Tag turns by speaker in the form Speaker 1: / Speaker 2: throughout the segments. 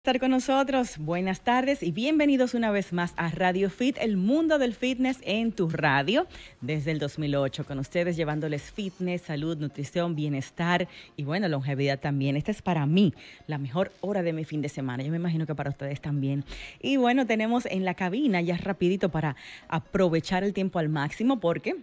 Speaker 1: estar con nosotros. Buenas tardes y bienvenidos una vez más a Radio Fit, el mundo del fitness en tu radio, desde el 2008, con ustedes llevándoles fitness, salud, nutrición, bienestar y bueno, longevidad también. Esta es para mí la mejor hora de mi fin de semana. Yo me imagino que para ustedes también. Y bueno, tenemos en la cabina ya rapidito para aprovechar el tiempo al máximo porque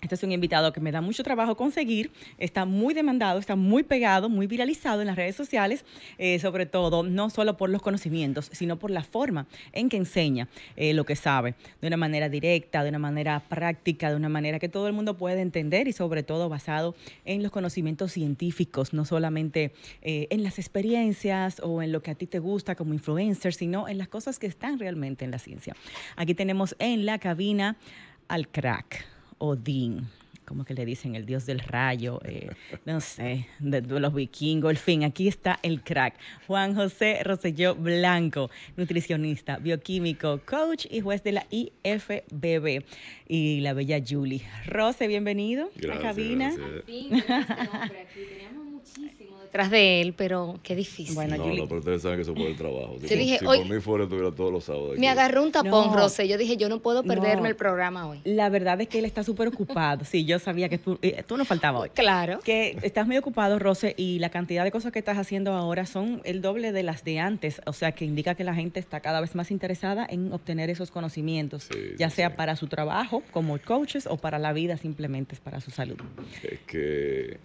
Speaker 1: este es un invitado que me da mucho trabajo conseguir, está muy demandado, está muy pegado, muy viralizado en las redes sociales, eh, sobre todo no solo por los conocimientos, sino por la forma en que enseña eh, lo que sabe, de una manera directa, de una manera práctica, de una manera que todo el mundo puede entender y sobre todo basado en los conocimientos científicos, no solamente eh, en las experiencias o en lo que a ti te gusta como influencer, sino en las cosas que están realmente en la ciencia. Aquí tenemos en la cabina al crack. Odín, como que le dicen, el dios del rayo, eh, no sé, de, los vikingos, el fin, aquí está el crack. Juan José Roselló Blanco, nutricionista, bioquímico, coach y juez de la IFBB. Y la bella Julie. Rose, bienvenido a la cabina.
Speaker 2: Tras de él, pero qué difícil.
Speaker 3: Bueno, no, no, pero ustedes saben que eso fue el trabajo. Si, dije, por mí fuera, estuviera todos los sábados.
Speaker 2: Me agarró un tapón, Rosé. Yo dije, yo no puedo perderme el programa hoy.
Speaker 1: La verdad es que él está súper ocupado. sí, yo sabía que tú, eh, tú no faltaba hoy.
Speaker 2: Claro.
Speaker 1: Que estás muy ocupado, Rose, y la cantidad de cosas que estás haciendo ahora son el doble de las de antes. O sea, que indica que la gente está cada vez más interesada en obtener esos conocimientos, ya sea para su trabajo como coaches o para la vida simplemente, es para su salud.
Speaker 3: Es que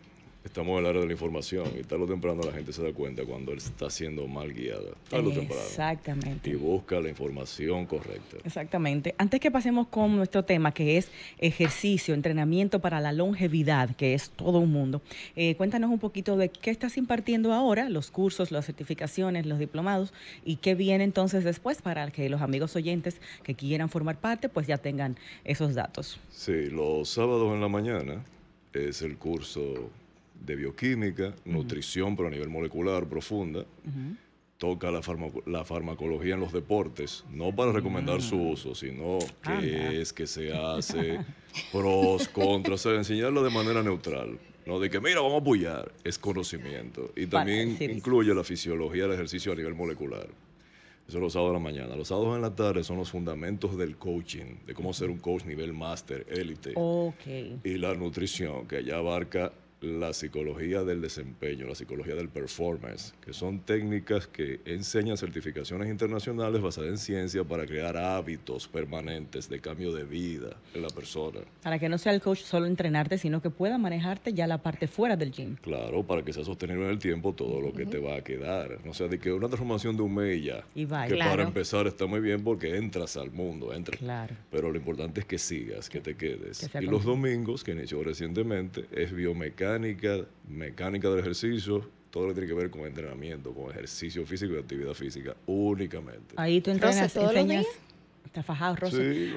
Speaker 3: estamos en el área de la información y tarde o temprano la gente se da cuenta cuando él está siendo mal guiada. Tarde o temprano.
Speaker 1: Exactamente.
Speaker 3: Y busca la información correcta.
Speaker 1: Exactamente. Antes que pasemos con nuestro tema, que es ejercicio, entrenamiento para la longevidad, que es todo un mundo, eh, cuéntanos un poquito de qué estás impartiendo ahora, los cursos, las certificaciones, los diplomados, y qué viene entonces después para que los amigos oyentes que quieran formar parte, pues ya tengan esos datos.
Speaker 3: Sí, los sábados en la mañana es el curso de bioquímica, nutrición, pero a nivel molecular profunda. Toca la, la, farmacología en los deportes, no para recomendar su mm. uso, sino qué es que se hace, pros, contras, o sea, enseñarlo de manera neutral. No de que, mira, vamos a apoyar, es conocimiento. Y también incluye la fisiología del ejercicio a nivel molecular. Eso es los sábados de la mañana. Los sábados en la tarde son los fundamentos del coaching, de cómo ser un coach nivel máster, élite.
Speaker 1: Okay.
Speaker 3: Y la nutrición, que allá abarca la psicología del desempeño, la psicología del performance, que son técnicas que enseñan certificaciones internacionales basadas en ciencia para crear hábitos permanentes de cambio de vida en la persona.
Speaker 1: Para que no sea el coach solo entrenarte, sino que pueda manejarte ya la parte fuera del gym.
Speaker 3: Claro, para que sea sostenible en el tiempo todo lo que te va a quedar. O sea, de que una transformación de un mes ya.
Speaker 1: Y
Speaker 3: que para empezar está muy bien porque entras al mundo, entras.
Speaker 1: Claro.
Speaker 3: Pero lo importante es que sigas, que te quedes. y los domingos, que inició recientemente, es biomecánica mecánica, mecánica del ejercicio, todo lo que tiene que ver con entrenamiento, con ejercicio físico y actividad física únicamente.
Speaker 1: Ahí tú entrenas, enseñas, fajado, Rosa.
Speaker 3: Sí,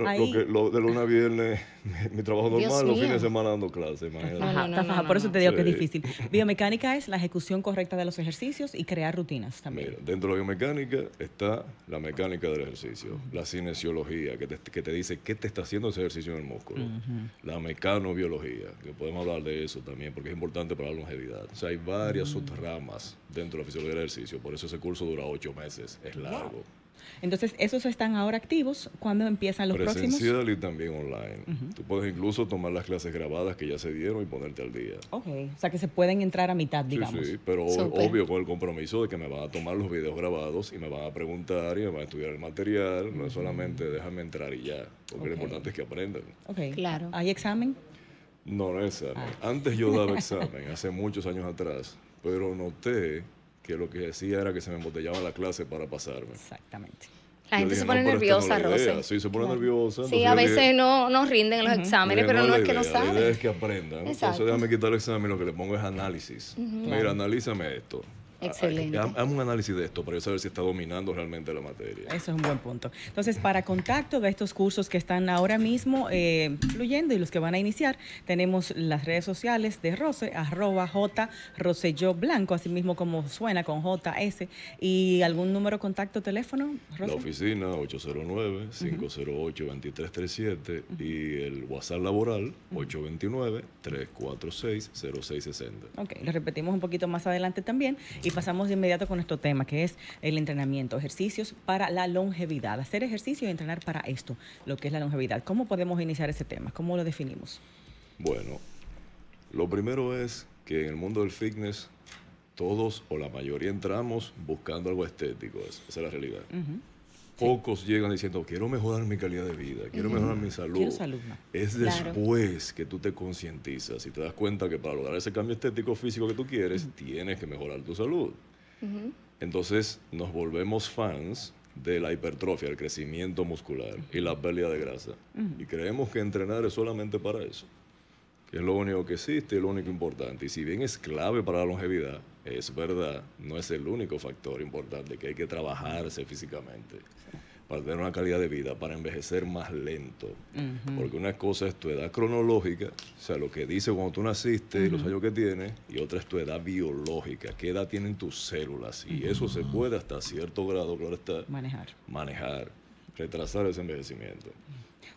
Speaker 3: lo, de lunes a viernes, mi, trabajo normal, los fines de semana dando clases.
Speaker 1: está fajado, por eso te digo que es difícil. Biomecánica es la ejecución correcta de los ejercicios y crear rutinas también.
Speaker 3: Mira, dentro de la biomecánica está la mecánica del ejercicio, la cinesiología, que te, que te, dice qué te está haciendo ese ejercicio en el músculo. La mecanobiología, que podemos hablar de eso también, porque es importante para la longevidad. O sea, hay varias subramas dentro de la fisiología del ejercicio, por eso ese curso dura ocho meses, es largo.
Speaker 1: Entonces, esos están ahora activos. ¿Cuándo empiezan los próximos?
Speaker 3: Presencial y también online. Tú puedes incluso tomar las clases grabadas que ya se dieron y ponerte al día.
Speaker 1: Ok, o sea que se pueden entrar a mitad, digamos.
Speaker 3: Sí, sí, pero obvio con el compromiso de que me van a tomar los videos grabados y me van a preguntar y me van a estudiar el material. No es solamente déjame entrar y ya, porque lo importante es que aprendan.
Speaker 1: Ok, claro. ¿Hay examen?
Speaker 3: No, no es examen. Ah. Antes yo daba examen, hace muchos años atrás, pero noté que lo que decía era que se me embotellaba la clase para pasarme.
Speaker 1: Exactamente.
Speaker 2: La gente se pone nerviosa,
Speaker 3: Rosy. Sí, se pone nerviosa.
Speaker 2: Sí, a veces no, no rinden los exámenes, pero no, es que no saben.
Speaker 3: La idea es que aprendan. Entonces déjame quitar el examen, lo que le pongo es análisis. Mira, analízame esto.
Speaker 2: Excelente.
Speaker 3: Haz un análisis de esto para yo saber si está dominando realmente la materia.
Speaker 1: Eso es un buen punto. Entonces, para contacto de estos cursos que están ahora mismo eh, fluyendo y los que van a iniciar, tenemos las redes sociales de Rose, arroba J Rosselló Blanco, así mismo como suena con JS, y algún número contacto teléfono.
Speaker 3: La oficina 809-508-2337 y el WhatsApp laboral 829-346-0660.
Speaker 1: Ok, lo repetimos un poquito más adelante también. Y pasamos de inmediato con nuestro tema, que es el entrenamiento, ejercicios para la longevidad. Hacer ejercicio y entrenar para esto, lo que es la longevidad. ¿Cómo podemos iniciar ese tema? ¿Cómo lo definimos?
Speaker 3: Bueno, lo primero es que en el mundo del fitness todos o la mayoría entramos buscando algo estético, esa es la realidad. Pocos llegan diciendo, quiero mejorar mi calidad de vida, quiero mejorar mi salud. Es después que tú te concientizas y te das cuenta que para lograr ese cambio estético físico que tú quieres, tienes que mejorar tu salud. Entonces nos volvemos fans de la hipertrofia, el crecimiento muscular y la pérdida de grasa. Y creemos que entrenar es solamente para eso que es lo único que existe, lo único importante. Y si bien es clave para la longevidad, es verdad, no es el único factor importante que hay que trabajarse físicamente para tener una calidad de vida, para envejecer más lento. Porque una cosa es tu edad cronológica, o sea, lo que dice cuando tú naciste y los años que tienes, y otra es tu edad biológica, qué edad tienen tus células. Y eso se puede hasta cierto grado, claro está,
Speaker 1: manejar.
Speaker 3: Manejar, retrasar ese envejecimiento.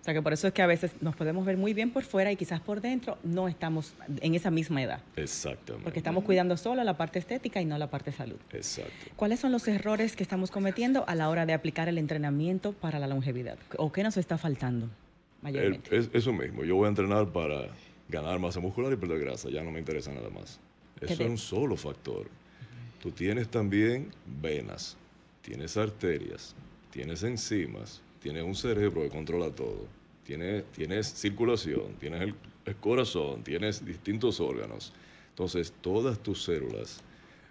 Speaker 1: O sea que por eso es que a veces nos podemos ver muy bien por fuera y quizás por dentro no estamos en esa misma edad.
Speaker 3: Exactamente.
Speaker 1: Porque estamos cuidando solo la parte estética y no la parte salud.
Speaker 3: Exacto.
Speaker 1: ¿Cuáles son los errores que estamos cometiendo a la hora de aplicar el entrenamiento para la longevidad? ¿O qué nos está faltando mayormente?
Speaker 3: es, eso mismo. Yo voy a entrenar para ganar masa muscular y perder grasa. Ya no me interesa nada más. Eso es un solo factor. Tú tienes también venas, tienes arterias, tienes enzimas, tienes un cerebro que controla todo, tienes, tienes circulación, tienes el, corazón, tienes distintos órganos. Entonces, todas tus células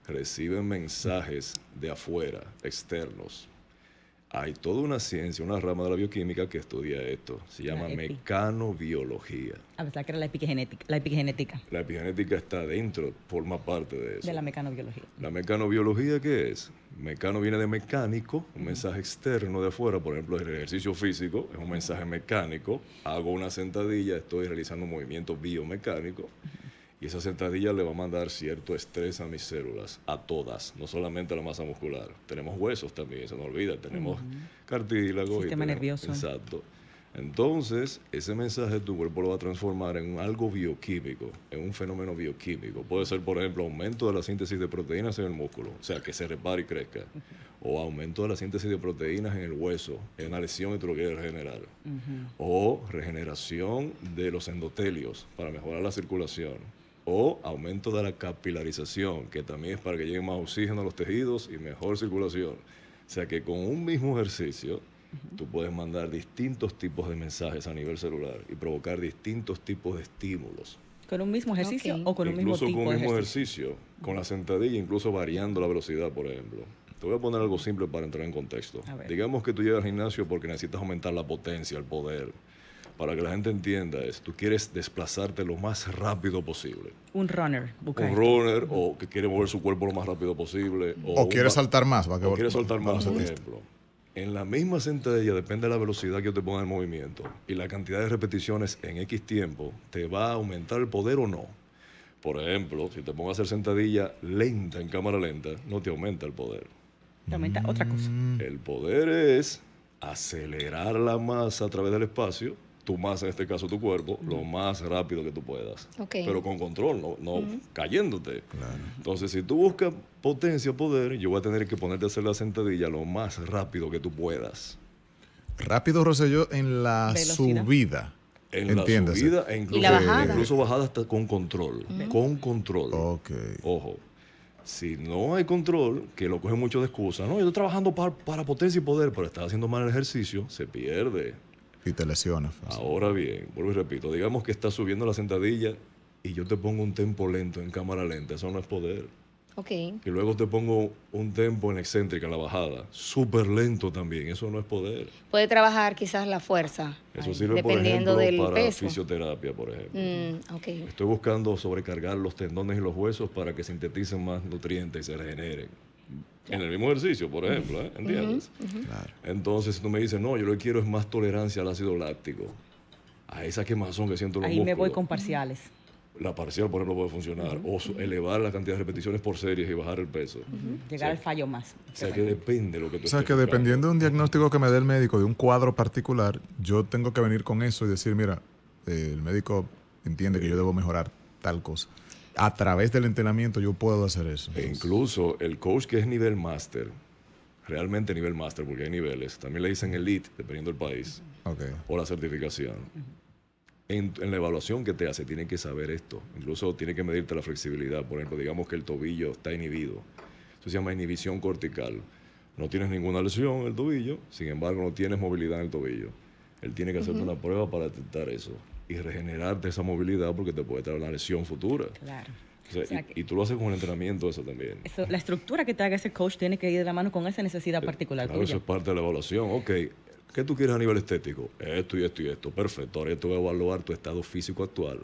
Speaker 3: reciben mensajes de afuera, externos, hay toda una ciencia, una rama de la bioquímica que estudia esto. Se llama mecanobiología.
Speaker 1: A pesar que era la epigenética, la epigenética.
Speaker 3: La epigenética está dentro, forma parte de eso.
Speaker 1: De la mecanobiología.
Speaker 3: ¿La mecanobiología qué es? Mecano viene de mecánico, un mensaje externo de afuera. Por ejemplo, el ejercicio físico es un mensaje mecánico. Hago una sentadilla, estoy realizando un movimiento biomecánico. Y esa sentadilla le va a mandar cierto estrés a mis células, a todas, no solamente a la masa muscular. Tenemos huesos también, se nos olvida, tenemos cartílago.
Speaker 1: Sistema nervioso.
Speaker 3: Exacto. Entonces, ese mensaje tu cuerpo lo va a transformar en algo bioquímico, en un fenómeno bioquímico. Puede ser, por ejemplo, aumento de la síntesis de proteínas en el músculo, o sea, que se repare y crezca. O aumento de la síntesis de proteínas en el hueso, en una lesión y tú lo quieres regenerar. O regeneración de los endotelios para mejorar la circulación o aumento de la capilarización, que también es para que llegue más oxígeno a los tejidos y mejor circulación. O sea que con un mismo ejercicio, tú puedes mandar distintos tipos de mensajes a nivel celular y provocar distintos tipos de estímulos.
Speaker 1: ¿Con un mismo ejercicio o con un mismo tipo
Speaker 3: Incluso con un mismo ejercicio, con la sentadilla, incluso variando la velocidad, por ejemplo. Te voy a poner algo simple para entrar en contexto. Digamos que tú llegas al gimnasio porque necesitas aumentar la potencia, el poder, para que la gente entienda es, tú quieres desplazarte lo más rápido posible.
Speaker 1: Un runner.
Speaker 3: Un runner o que quiere mover su cuerpo lo más rápido posible.
Speaker 4: O, quiere saltar más.
Speaker 3: o quiere saltar más, por ejemplo. En la misma sentadilla depende de la velocidad que yo te ponga en el movimiento y la cantidad de repeticiones en X tiempo, ¿te va a aumentar el poder o no? Por ejemplo, si te pongo a hacer sentadilla lenta en cámara lenta, no te aumenta el poder.
Speaker 1: Te aumenta otra cosa.
Speaker 3: El poder es acelerar la masa a través del espacio tu masa, en este caso tu cuerpo, lo más rápido que tú puedas. Pero con control, no, no cayéndote. Entonces, si tú buscas potencia, poder, yo voy a tener que ponerte a hacer la sentadilla lo más rápido que tú puedas.
Speaker 4: Rápido, Rosselló, en la subida.
Speaker 3: En la subida e incluso, bajada? incluso bajada hasta con control. Con control. Ojo. Si no hay control, que lo coge mucho de excusa, no, yo estoy trabajando para, para potencia y poder, pero estás haciendo mal el ejercicio, se pierde
Speaker 4: y te lesionas.
Speaker 3: Ahora bien, vuelvo y repito, digamos que estás subiendo la sentadilla y yo te pongo un tempo lento en cámara lenta, eso no es poder.
Speaker 2: Ok.
Speaker 3: Y luego te pongo un tempo en excéntrica, en la bajada, súper lento también, eso no es poder.
Speaker 2: Puede trabajar quizás la fuerza.
Speaker 3: Eso sirve, dependiendo por ejemplo, para fisioterapia, por ejemplo.
Speaker 2: Mm, okay.
Speaker 3: Estoy buscando sobrecargar los tendones y los huesos para que sinteticen más nutrientes y se regeneren en el mismo ejercicio, por ejemplo, ¿eh? ¿entiendes? Entonces, si tú me dices, no, yo lo que quiero es más tolerancia al ácido láctico, a esa quemazón que siento los
Speaker 1: Ahí me voy con parciales.
Speaker 3: La parcial, por ejemplo, puede funcionar. O elevar la cantidad de repeticiones por series y bajar el peso.
Speaker 1: Llegar al fallo más.
Speaker 3: O sea, que depende de lo que tú
Speaker 4: O sea, que dependiendo de un diagnóstico que me dé el médico de un cuadro particular, yo tengo que venir con eso y decir, mira, el médico entiende que yo debo mejorar tal cosa. A través del entrenamiento yo puedo hacer eso.
Speaker 3: E incluso el coach que es nivel máster, realmente nivel máster, porque hay niveles, también le dicen elite, dependiendo del país, o la certificación. En, en la evaluación que te hace, tiene que saber esto. Incluso tiene que medirte la flexibilidad. Por ejemplo, digamos que el tobillo está inhibido. Eso se llama inhibición cortical. No tienes ninguna lesión en el tobillo, sin embargo, no tienes movilidad en el tobillo. Él tiene que hacerte una prueba para detectar eso y regenerarte esa movilidad porque te puede traer una lesión futura.
Speaker 1: Claro.
Speaker 3: O sea,
Speaker 1: O sea
Speaker 3: y- tú lo haces con el entrenamiento eso también.
Speaker 1: Eso, la estructura que te haga ese coach tiene que ir de la mano con esa necesidad particular
Speaker 3: Claro,
Speaker 1: tuya.
Speaker 3: eso es parte de la evaluación. Ok, ¿qué tú quieres a nivel estético? Esto y esto y esto. Perfecto. Ahora yo te voy a evaluar tu estado físico actual.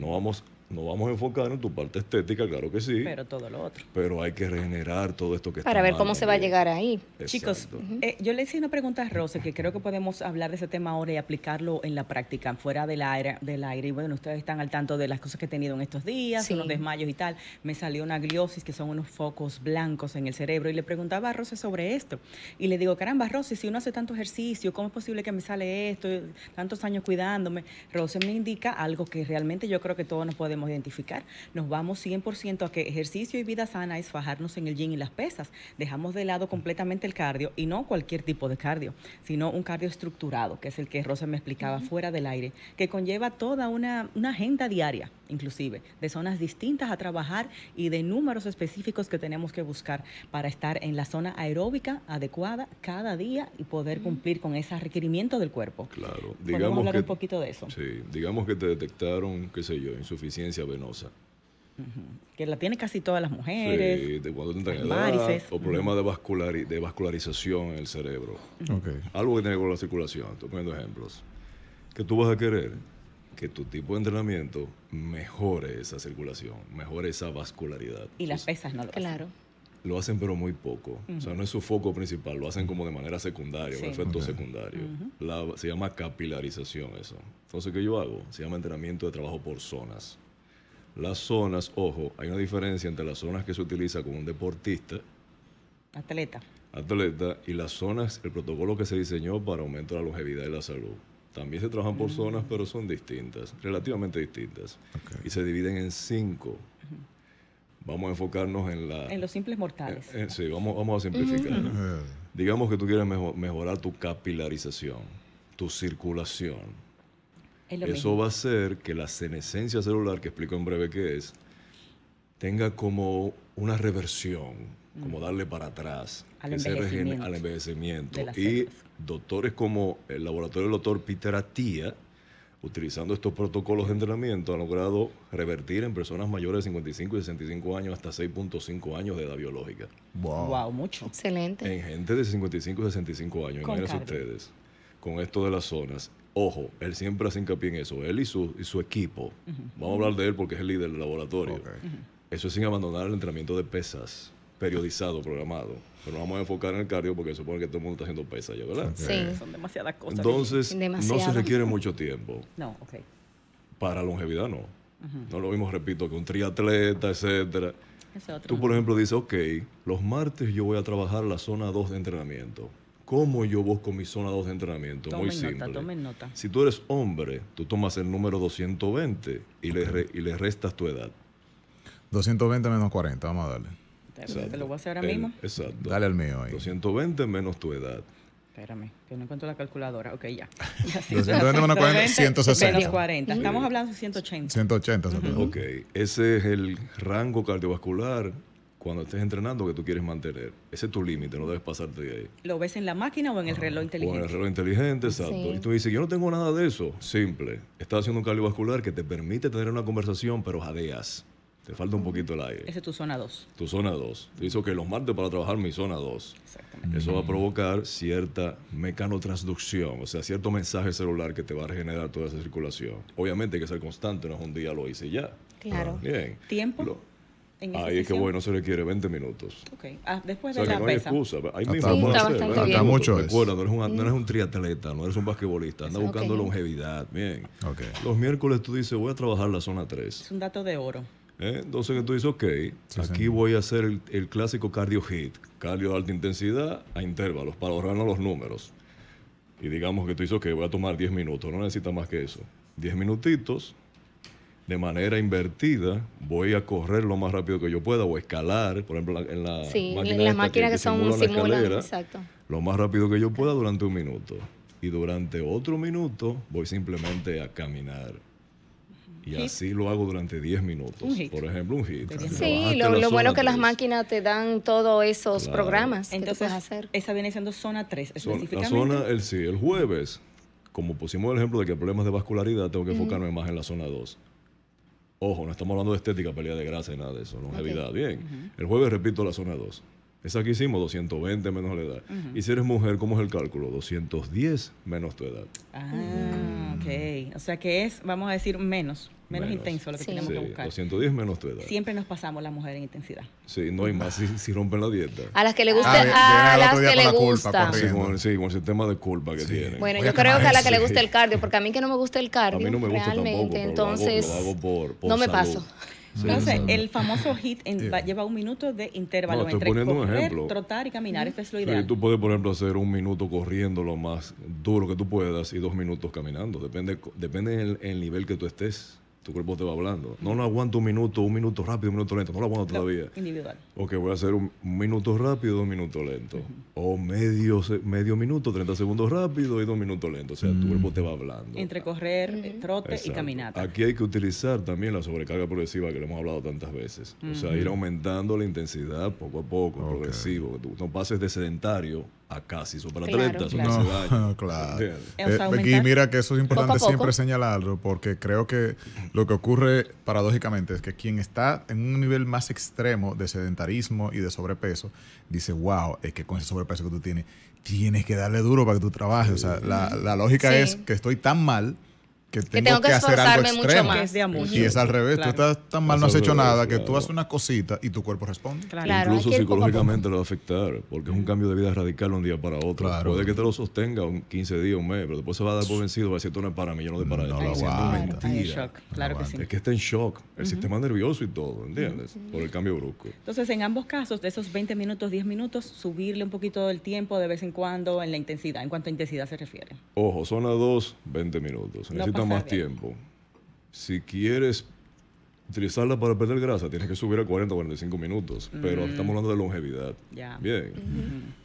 Speaker 3: No vamos no vamos a enfocar en tu parte estética, claro que sí, pero,
Speaker 1: Pero todo lo otro.
Speaker 3: hay que regenerar todo esto que
Speaker 2: Para
Speaker 3: está
Speaker 2: ver
Speaker 3: mal
Speaker 2: cómo se va a llegar ahí.
Speaker 1: Chicos,
Speaker 3: Exacto.
Speaker 1: eh, yo le hice una pregunta a Rose que creo que podemos hablar de ese tema ahora y aplicarlo en la práctica, fuera del aire, del aire. Y bueno, ustedes están al tanto de las cosas que he tenido en estos días,
Speaker 2: Sí.
Speaker 1: unos desmayos y tal. Me salió una gliosis, que son unos focos blancos en el cerebro, y le preguntaba a Rose sobre esto. Y le digo, caramba, Rose, si uno hace tanto ejercicio, ¿cómo es posible que me sale esto? Tantos años cuidándome. Rose me indica algo que realmente yo creo que todos nos podemos identificar. Nos vamos 100% a que ejercicio y vida sana es fajarnos en el gym y las pesas. Dejamos de lado completamente el cardio y no cualquier tipo de cardio, sino un cardio estructurado, que es el que Rosa me explicaba fuera del aire, que conlleva toda una, una agenda diaria, inclusive, de zonas distintas a trabajar y de números específicos que tenemos que buscar para estar en la zona aeróbica adecuada cada día y poder cumplir con ese requerimiento del cuerpo.
Speaker 3: Claro,
Speaker 1: Podemos
Speaker 3: digamos
Speaker 1: hablar
Speaker 3: que,
Speaker 1: un poquito de eso,
Speaker 3: Sí, digamos que te detectaron, qué sé yo, insuficiencia venosa.
Speaker 1: que la tienen casi todas las mujeres.
Speaker 3: Sí, de cuando te edad, o problemas de, vasculari- de vascularización en el cerebro. Algo que tiene que ver con la circulación. Estoy poniendo ejemplos. Que tú vas a querer que tu tipo de entrenamiento mejore esa circulación, mejore esa vascularidad.
Speaker 1: Y las pesas no lo hacen.
Speaker 2: Claro.
Speaker 3: Lo hacen pero muy poco. O sea, no es su foco principal, lo hacen como de manera secundaria,
Speaker 1: Sí.
Speaker 3: un efecto
Speaker 4: Ok.
Speaker 3: secundario. La- se llama capilarización eso. Entonces, ¿qué yo hago? Se llama entrenamiento de trabajo por zonas. Las zonas, ojo, hay una diferencia entre las zonas que se utiliza con un deportista,
Speaker 1: Atleta.
Speaker 3: atleta, y las zonas, el protocolo que se diseñó para aumento de la longevidad y la salud. También se trabajan por zonas, pero son distintas, relativamente distintas. Y se dividen en cinco. Vamos a enfocarnos en la...
Speaker 1: En los simples mortales.
Speaker 3: Eh, eh, sí, vamos, vamos a simplificar.
Speaker 4: Eh,
Speaker 3: Digamos que tú quieres mejo- mejorar tu capilarización, tu circulación.
Speaker 1: Es
Speaker 3: Eso
Speaker 1: mismo.
Speaker 3: va a hacer que la senescencia celular, que explico en breve qué es, tenga como una reversión, como darle para atrás
Speaker 1: Al
Speaker 3: ese regen-
Speaker 1: envejecimiento
Speaker 3: al envejecimiento. Y
Speaker 1: células.
Speaker 3: doctores como el laboratorio del doctor Peter Attia, utilizando estos protocolos de entrenamiento, han logrado revertir en personas mayores de 55 y 65 años hasta 6.5 años de edad biológica.
Speaker 4: wow.
Speaker 1: Wow, mucho.
Speaker 2: Excelente.
Speaker 3: En gente de 55 y 65 años, imagínense ustedes, con esto de las zonas. Ojo, él siempre hace hincapié en eso, él y su, y su equipo. Vamos a hablar de él porque es el líder del laboratorio. Eso es sin abandonar el entrenamiento de pesas, periodizado, programado. Pero no vamos a enfocar en el cardio porque supone que todo el mundo está haciendo pesas ya, ¿verdad?
Speaker 2: Sí.
Speaker 1: Son demasiadas cosas.
Speaker 3: Entonces, no se requiere mucho tiempo.
Speaker 1: No, ok.
Speaker 3: Para longevidad, no. No lo mismo, repito, que un triatleta, etcétera.
Speaker 1: Ese otro.
Speaker 3: Tú, por ejemplo, dices, ok, los martes yo voy a trabajar la zona 2 de entrenamiento. ¿Cómo yo busco mi zona 2 de entrenamiento? Muy
Speaker 1: Tomen nota,
Speaker 3: simple.
Speaker 1: tomen nota.
Speaker 3: Si tú eres hombre, tú tomas el número 220 y le, re- y le restas tu edad.
Speaker 4: 220 menos 40, vamos a darle.
Speaker 1: Te, te
Speaker 3: Exacto.
Speaker 1: lo voy a hacer ahora
Speaker 3: El-
Speaker 1: mismo.
Speaker 3: Exacto.
Speaker 4: Dale al mío ahí.
Speaker 3: 220 menos tu edad.
Speaker 1: Espérame, que no encuentro la calculadora. Ok, ya.
Speaker 4: 220 menos 40, 160.
Speaker 1: Menos 40. Estamos hablando de 180.
Speaker 4: 180. exacto.
Speaker 3: Ok, ese es el rango cardiovascular cuando estés entrenando que tú quieres mantener. Ese es tu límite, no debes pasarte de ahí.
Speaker 1: ¿Lo ves en la máquina o en el reloj
Speaker 3: O en
Speaker 1: inteligente?
Speaker 3: el reloj inteligente, exacto.
Speaker 2: Sí.
Speaker 3: Y tú dices, yo no tengo nada de eso. Simple. Estás haciendo un cardiovascular que te permite tener una conversación, pero jadeas. Te falta un poquito el aire.
Speaker 1: Esa es tu zona 2.
Speaker 3: Tu zona 2. Tú dices, ok, los martes para trabajar mi zona 2.
Speaker 1: Exactamente.
Speaker 3: Eso va a provocar cierta mecanotransducción, o sea, cierto mensaje celular que te va a regenerar toda esa circulación. Obviamente hay que ser constante, no es un día lo hice ya.
Speaker 2: Claro.
Speaker 3: Bien.
Speaker 1: ¿Tiempo?
Speaker 3: Lo-
Speaker 1: En esa
Speaker 3: Ahí es que bueno, se requiere 20 minutos.
Speaker 1: Ok. Ah, después
Speaker 3: O
Speaker 1: de
Speaker 3: sea, que
Speaker 1: la
Speaker 3: no hay
Speaker 1: pesa.
Speaker 3: excusa. Ahí
Speaker 4: Está
Speaker 3: mismo
Speaker 2: Está
Speaker 3: hacer,
Speaker 2: bastante
Speaker 3: 20
Speaker 2: bien.
Speaker 4: Está
Speaker 3: minutos.
Speaker 4: mucho.
Speaker 3: Recuerda, no eres, un, no eres un triatleta, no eres un basquetbolista. Anda buscando longevidad. Bien.
Speaker 4: Ok.
Speaker 3: Los miércoles tú dices, voy a trabajar la zona 3.
Speaker 1: Es un dato de oro.
Speaker 3: ¿Eh? Entonces que tú dices, ok,
Speaker 4: Sí,
Speaker 3: aquí
Speaker 4: señor.
Speaker 3: voy a hacer el, el clásico cardio hit, cardio de alta intensidad a intervalos, para ahorrarnos los números. Y digamos que tú dices, ok, voy a tomar 10 minutos, no necesitas más que eso. 10 minutitos, de manera invertida, voy a correr lo más rápido que yo pueda o escalar, por ejemplo, en la
Speaker 2: Sí,
Speaker 3: máquina
Speaker 2: las máquinas que, son
Speaker 3: simulan la
Speaker 2: simulan,
Speaker 3: escalera,
Speaker 2: exacto.
Speaker 3: lo más rápido que yo pueda durante un minuto. Y durante otro minuto voy simplemente a caminar. Y
Speaker 1: Hit.
Speaker 3: así lo hago durante 10 minutos.
Speaker 1: Un hit.
Speaker 3: Por ejemplo, un hit.
Speaker 1: De 10
Speaker 2: Sí, lo, lo bueno que las máquinas te dan todos esos
Speaker 3: Claro.
Speaker 2: programas que tú
Speaker 1: Entonces,
Speaker 2: puedes hacer.
Speaker 1: esa viene siendo zona 3
Speaker 3: Son- La
Speaker 1: específicamente.
Speaker 3: zona, el, sí, el jueves, como pusimos el ejemplo de que hay problemas de vascularidad, tengo que enfocarme más en la zona 2. Ojo, no estamos hablando de estética, pelea de grasa y nada de eso, longevidad. Bien. El jueves repito la zona 2. Esa que hicimos, 220 menos la edad. Y si eres mujer, ¿cómo es el cálculo? 210 menos tu edad.
Speaker 1: Ah, ok. O sea que es, vamos a decir, menos, menos,
Speaker 3: Menos.
Speaker 1: intenso lo que
Speaker 2: Sí.
Speaker 1: tenemos que
Speaker 3: Sí,
Speaker 1: buscar.
Speaker 3: 210 menos tu edad.
Speaker 1: Siempre nos pasamos la mujer en intensidad.
Speaker 3: Sí, no hay más si, si rompen la dieta.
Speaker 2: A las que le gusta,
Speaker 4: Ah,
Speaker 2: a las que le
Speaker 4: la
Speaker 2: gusta.
Speaker 3: Sí, con, sí, con el sistema de culpa que
Speaker 4: Sí.
Speaker 3: tienen.
Speaker 2: Bueno,
Speaker 4: Voy
Speaker 2: yo
Speaker 4: a
Speaker 2: creo que a la que le gusta el cardio, porque a mí que no me gusta el cardio,
Speaker 3: a mí no me gusta
Speaker 2: realmente,
Speaker 3: tampoco, pero lo hago-
Speaker 2: entonces
Speaker 3: lo hago, por, por
Speaker 2: no me
Speaker 3: salud.
Speaker 2: paso.
Speaker 3: Sí,
Speaker 1: Entonces, el famoso hit en- va- lleva un minuto de intervalo
Speaker 3: No,
Speaker 1: entre
Speaker 3: un
Speaker 1: correr, trotar y caminar. Esto es lo
Speaker 3: Sí,
Speaker 1: ideal.
Speaker 3: tú puedes, por ejemplo, hacer un minuto corriendo lo más duro que tú puedas y dos minutos caminando. Depende, depende del el nivel que tú estés. Tu cuerpo te va hablando. No lo aguanto un minuto, un minuto rápido, un minuto lento. No lo aguanto todavía.
Speaker 1: Individual.
Speaker 3: Ok, voy a hacer un, un minuto rápido, dos minutos lento. O medio, medio minuto, 30 segundos rápido y dos minutos lento. O sea, tu cuerpo te va hablando.
Speaker 1: Entre correr, trote y caminata.
Speaker 3: Aquí hay que utilizar también la sobrecarga progresiva que le hemos hablado tantas veces. O sea, ir aumentando la intensidad poco a poco, progresivo. Que tú no pases de sedentario a casi
Speaker 2: Claro,
Speaker 3: superatleta, eso
Speaker 2: claro.
Speaker 3: no
Speaker 4: claro.
Speaker 3: ¿Entiendes?
Speaker 1: O sea,
Speaker 4: Eh, Becky, mira que eso es importante
Speaker 2: Poco a poco.
Speaker 4: siempre señalarlo, porque creo que lo que ocurre paradójicamente es que quien está en un nivel más extremo de sedentarismo y de sobrepeso, dice, wow, es que con ese sobrepeso que tú tienes, tienes que darle duro para que tú trabajes. O sea, la, la lógica
Speaker 2: Sí.
Speaker 4: es que estoy tan mal que tengo,
Speaker 2: tengo que
Speaker 4: hacer algo
Speaker 2: esforzarme mucho
Speaker 4: extremo.
Speaker 2: más.
Speaker 1: Que mucho.
Speaker 4: Y es al revés,
Speaker 1: Claro.
Speaker 4: tú estás tan mal,
Speaker 3: Es
Speaker 4: no has hecho
Speaker 3: revés,
Speaker 4: nada, que tú haces una cosita y tu cuerpo responde.
Speaker 1: Claro.
Speaker 3: Incluso
Speaker 2: que
Speaker 3: psicológicamente lo va a afectar, porque es un cambio de vida radical de un día para otro.
Speaker 4: Claro.
Speaker 3: Puede que te lo sostenga un 15 días, un mes, pero después se va a dar por vencido, va a decir, tú no es para mí, yo no es para
Speaker 4: No aguanta.
Speaker 1: Hay
Speaker 3: mentira.
Speaker 1: shock, claro que sí.
Speaker 3: Es que está en shock, el sistema nervioso y todo, ¿entiendes? Por el cambio brusco.
Speaker 1: Entonces, en ambos casos, de esos 20 minutos, 10 minutos, subirle un poquito el tiempo de vez en cuando en la intensidad, en cuanto a intensidad se refiere.
Speaker 3: Ojo, zona 2, 20 minutos.
Speaker 1: No
Speaker 3: Más
Speaker 1: de-
Speaker 3: tiempo. Si quieres utilizarla para perder grasa, tienes que subir a 40 o 45 minutos. Pero estamos hablando de longevidad.
Speaker 1: Ya.
Speaker 3: Bien.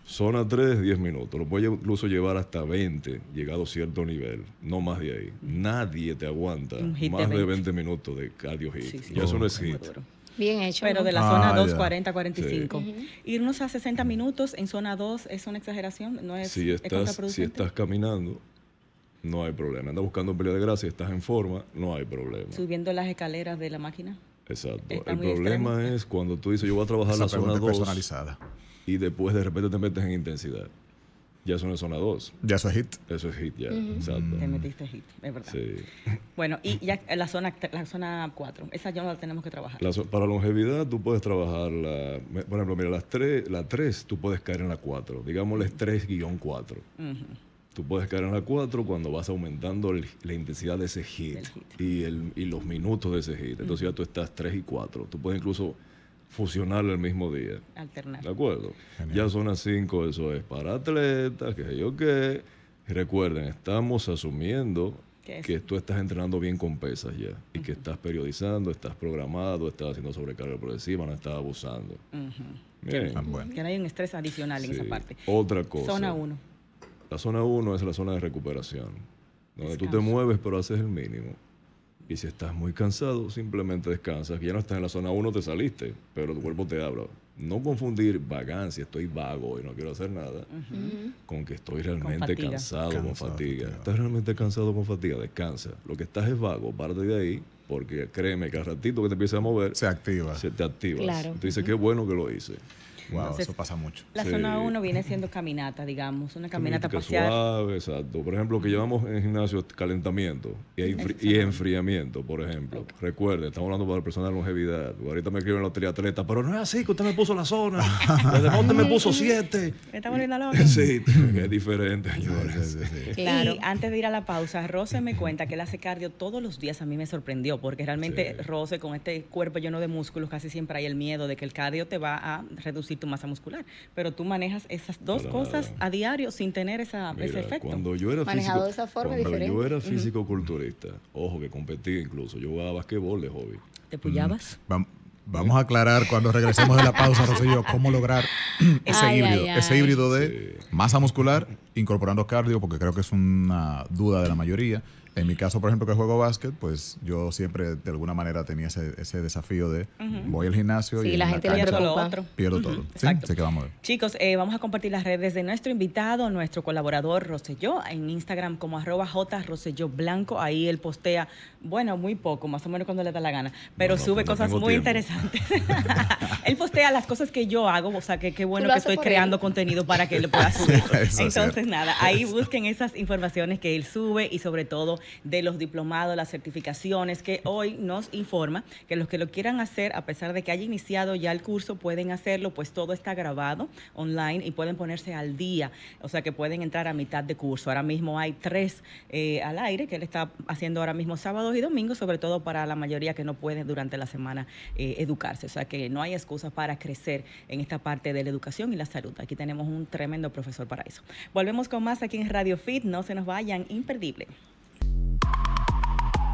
Speaker 3: Zona 3, 10 minutos. Lo puedes incluso llevar hasta 20, llegado a cierto nivel. No más de ahí. Nadie te aguanta más de
Speaker 1: 20.
Speaker 3: 20 minutos de cardio hit.
Speaker 1: Sí, sí.
Speaker 3: Ya eso no es hit.
Speaker 1: duro.
Speaker 2: Bien hecho.
Speaker 1: Pero de la
Speaker 4: Ah,
Speaker 1: zona 2,
Speaker 4: ya.
Speaker 1: 40, 45. Irnos a 60 minutos en zona 2 es una exageración, no es,
Speaker 3: Si
Speaker 1: es
Speaker 3: estás, si estás caminando, no hay problema. Andas buscando pérdida de grasa y estás en forma, no hay problema.
Speaker 1: Subiendo las escaleras de la máquina.
Speaker 3: Exacto.
Speaker 1: Está
Speaker 3: El problema es cuando tú dices yo voy a trabajar
Speaker 4: Esa
Speaker 3: la zona
Speaker 4: pregunta
Speaker 3: 2
Speaker 4: personalizada.
Speaker 3: y después de repente te metes en intensidad. Ya eso no es zona 2.
Speaker 4: Ya eso es hit.
Speaker 3: Eso es hit ya. Exacto.
Speaker 1: Te metiste hit, es verdad.
Speaker 3: Sí.
Speaker 1: Bueno, y ya la zona la zona 4, esa ya no la tenemos que trabajar.
Speaker 3: La para longevidad tú puedes trabajar la, por ejemplo, mira, las 3, la 3 tú puedes caer en la 4. Digámosle 3-4.
Speaker 1: Ujú.
Speaker 3: Tú puedes caer en la 4 cuando vas aumentando el- la intensidad de ese hit. Y, el, y los minutos de ese hit. Entonces ya tú estás 3 y 4. Tú puedes incluso fusionarlo el mismo día.
Speaker 1: Alternar.
Speaker 3: ¿De acuerdo?
Speaker 4: Genial.
Speaker 3: Ya zona 5, eso es para atletas, que sé yo qué. Recuerden, estamos asumiendo que tú estás entrenando bien con pesas ya. Y que estás periodizando, estás programado, estás haciendo sobrecarga progresiva, no estás abusando. Bien.
Speaker 4: Ah, bueno.
Speaker 1: Que no hay un estrés adicional en esa parte.
Speaker 3: Otra cosa.
Speaker 1: Zona 1.
Speaker 3: La zona 1 es la zona de recuperación, donde tú te mueves pero haces el mínimo. Y si estás muy cansado, simplemente descansas. Ya no estás en la zona 1, te saliste, pero tu cuerpo te habla. No confundir vagancia, estoy vago y no quiero hacer nada, con que estoy realmente cansado, con fatiga. Estás realmente cansado con fatiga, descansa. Lo que estás es vago, parte de ahí, porque créeme que al ratito que te empiezas a mover,
Speaker 4: Se activa.
Speaker 3: se te activas.
Speaker 2: Claro.
Speaker 3: Tú dices, qué bueno que lo hice.
Speaker 4: Wow,
Speaker 1: Entonces,
Speaker 4: eso pasa mucho.
Speaker 1: La
Speaker 3: Sí.
Speaker 1: zona 1 viene siendo caminata, digamos, una caminata pasear.
Speaker 3: suave, exacto. Por ejemplo, que llevamos en gimnasio calentamiento y, hay fri- y enfriamiento, por ejemplo. Recuerden, estamos hablando para personas de longevidad. Ahorita me escriben los triatletas, pero no es así que usted me puso la zona. Desde usted me puso siete.
Speaker 1: Me está volviendo loca.
Speaker 3: Sí, es diferente, señores.
Speaker 4: Sí, sí, sí.
Speaker 2: Claro.
Speaker 1: Y antes de ir a la pausa, Rose me cuenta que él hace cardio todos los días. A mí me sorprendió porque realmente
Speaker 3: Sí.
Speaker 1: Rose con este cuerpo lleno de músculos casi siempre hay el miedo de que el cardio te va a reducir reducir tu masa muscular. Pero tú manejas esas dos
Speaker 3: Para
Speaker 1: cosas
Speaker 3: nada.
Speaker 1: a diario sin tener esa, ese
Speaker 3: Mira,
Speaker 1: efecto.
Speaker 3: Cuando yo era
Speaker 2: Manejado
Speaker 3: físico,
Speaker 2: de esa forma,
Speaker 3: cuando
Speaker 2: diferente.
Speaker 3: yo era físico-culturista, ojo que competía incluso, yo jugaba basquetbol de hobby.
Speaker 1: ¿Te puyabas?
Speaker 4: Vam- Vamos a aclarar cuando regresemos de la pausa, Rosselló, cómo lograr ese
Speaker 2: Ay,
Speaker 4: híbrido,
Speaker 2: ay,
Speaker 4: ese
Speaker 2: ay.
Speaker 4: híbrido de masa muscular incorporando cardio, porque creo que es una duda de la mayoría. En mi caso, por ejemplo, que juego básquet, pues yo siempre de alguna manera tenía ese, ese desafío de voy al gimnasio
Speaker 2: Sí,
Speaker 4: y
Speaker 2: la
Speaker 4: en
Speaker 2: gente
Speaker 4: cancha
Speaker 1: Pierdo lo otro.
Speaker 4: pierdo todo. ¿Sí? Así que vamos a ver.
Speaker 1: Chicos, eh, vamos a compartir las redes de nuestro invitado, nuestro colaborador Rosselló, en Instagram como arroba J Rosselló Blanco. Ahí él postea, bueno, muy poco, más o menos cuando le da la gana, pero
Speaker 3: No, no,
Speaker 1: sube
Speaker 3: no
Speaker 1: cosas muy
Speaker 3: tiempo.
Speaker 1: interesantes. él postea las cosas que yo hago, o sea, que qué bueno que estoy creando
Speaker 2: él.
Speaker 1: contenido para que él lo pueda subir. Entonces,
Speaker 4: cierto.
Speaker 1: nada, ahí busquen esas informaciones que él sube y sobre todo de los diplomados, las certificaciones, que hoy nos informa que los que lo quieran hacer, a pesar de que haya iniciado ya el curso, pueden hacerlo, pues todo está grabado online y pueden ponerse al día, o sea que pueden entrar a mitad de curso. Ahora mismo hay tres eh, al aire que él está haciendo ahora mismo sábados y domingos, sobre todo para la mayoría que no puede durante la semana eh, educarse. O sea que no hay excusas para crecer en esta parte de la educación y la salud. Aquí tenemos un tremendo profesor para eso. Volvemos con más aquí en Radio Fit, no se nos vayan, imperdible. you